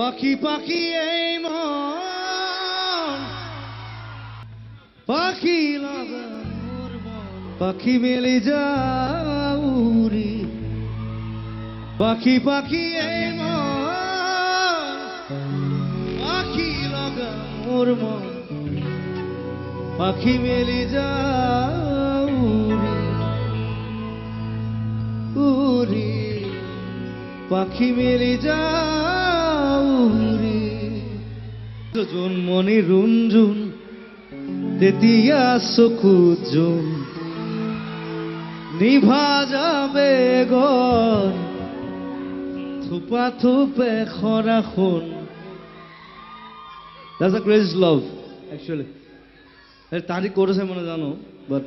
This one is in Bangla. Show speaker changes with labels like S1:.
S1: পাখি পাখি এই মন। পাখি পাখি মেলে যাউরি পাখি পাখি এই মন। পাখি লাগা মোর মন। পাখি মেলে যাউরি উরি পাখি মেলে যাউরি জন্মনি রুঞ্জুন তেতিয়া চকুজুন নিভা যাবে গন থোপা থুপে খরাখুন That's a crazy love, actually. Actually তারিখ করেছে মনে জানো বাট